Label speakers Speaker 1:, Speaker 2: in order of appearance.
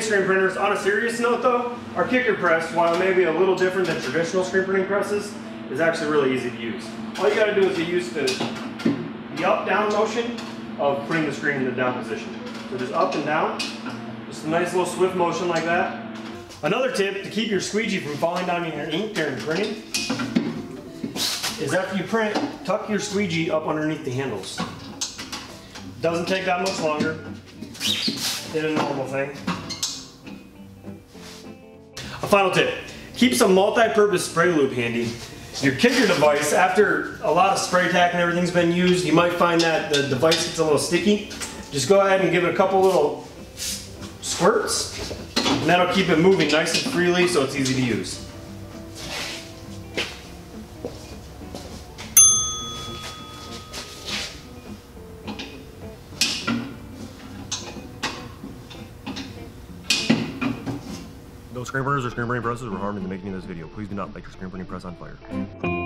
Speaker 1: Screen printers, on a serious note though, our kicker press, while it may be a little different than traditional screen printing presses, is actually really easy to use. All you gotta do is to use the, the up-down motion of putting the screen in the down position. So just up and down, just a nice little swift motion like that. Another tip to keep your squeegee from falling down in your ink during printing is after you print, tuck your squeegee up underneath the handles. Doesn't take that much longer than a normal thing. Final tip, keep some multi-purpose spray lube handy. Your kicker device, after a lot of spray tack and everything's been used, you might find that the device gets a little sticky. Just go ahead and give it a couple little squirts, and that'll keep it moving nice and freely so it's easy to use. No screen printers or screen printing presses were harmed in the making of this video. Please do not light your screen printing press on fire.